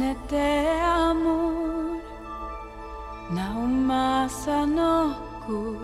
nete amor na umasa no kur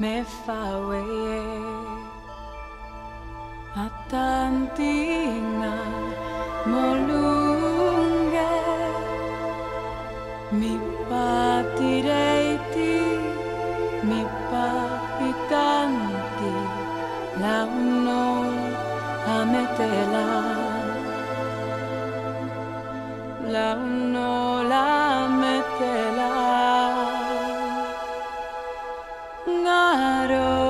me fawe atantinga molunge mi patireiti mi papitanti la uno ametela la uno la. Metela ngaro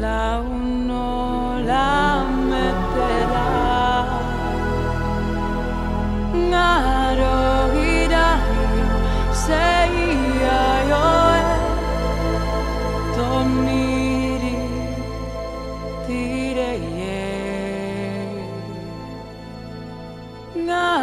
la uno la meterá. Naro gira seia yo toniri tireye. Naro